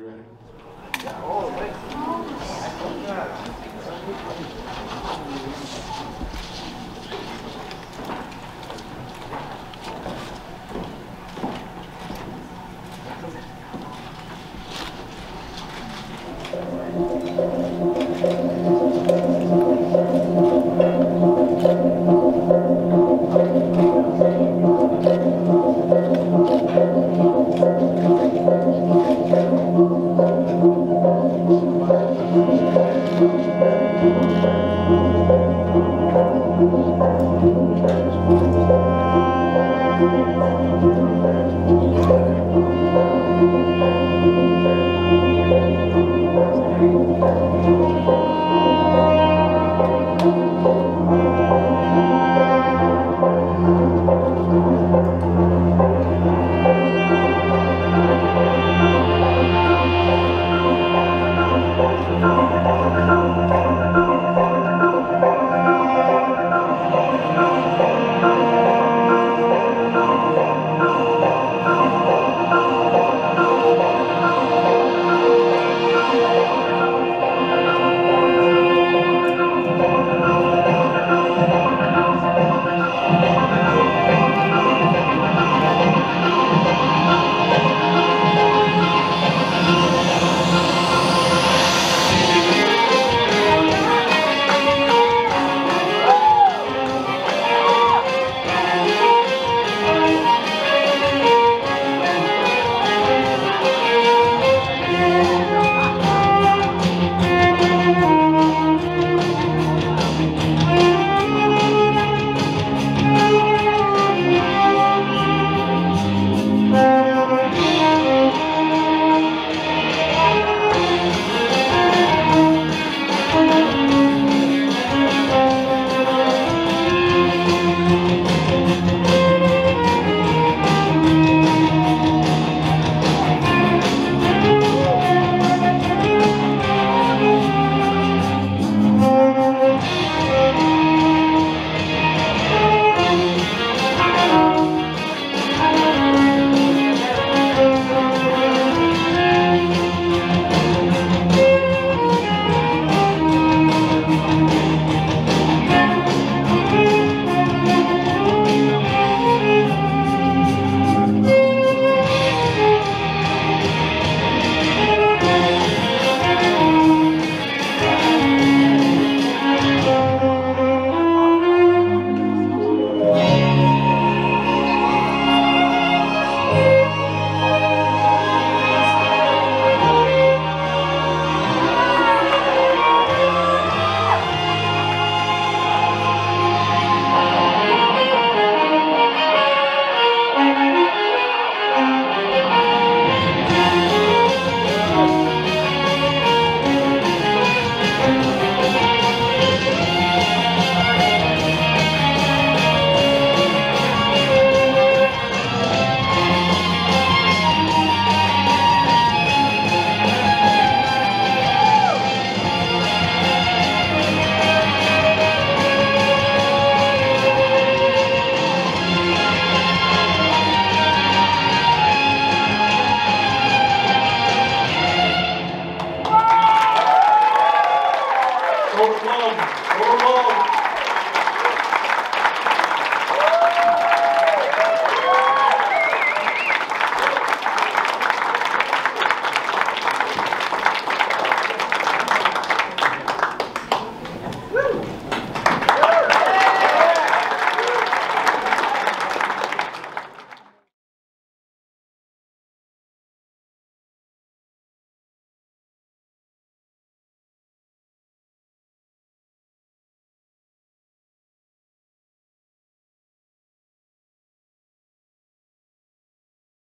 You ready?